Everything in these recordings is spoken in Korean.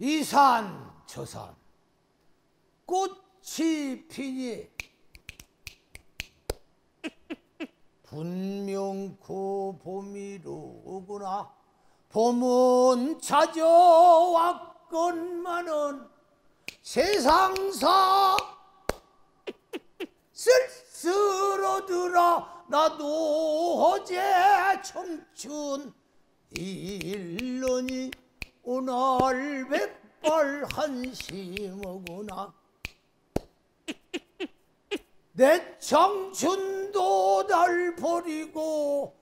이 산 저 산. 꽃이 피니. 분명 그 봄이로구나. 봄은 찾아왔건만은 세상사 쓸쓸어들어 나도 어제 청춘 일러니 오늘 백발 한심하구나. 내 청춘도 날 버리고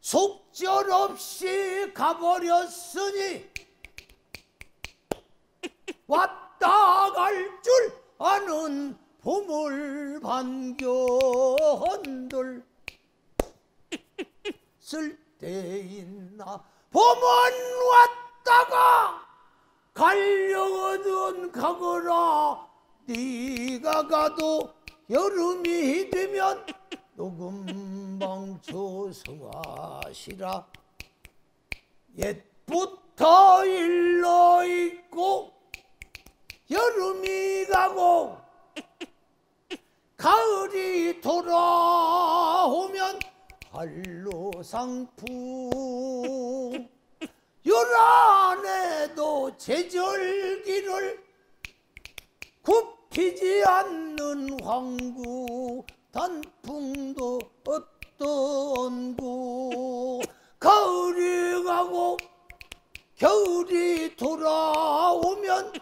속절없이 가버렸으니 왔다 갈 줄 아는 반겨한들. 쓸데있나. 봄은 왔다 가 가려거든 가거라. 네가 가도 여름이 되면 녹음방 조성하시라. 옛부터 일러 있고 여름이 가고 가을이 돌아오면 한로상풍 제절기를 굽히지 않는 황구 단풍도 어떤구. 가을이 가고 겨울이 돌아오면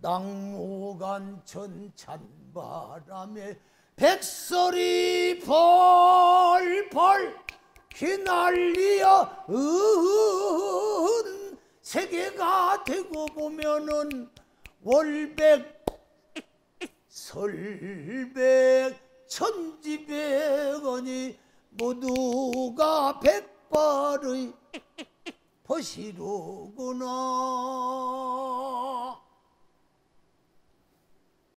낙무간천 찬바람에 백설이 펄펄 휘날리어 으은 세계가 되고 보면은 월백 설백 천지백원이 모두가 백발의 벗이로구나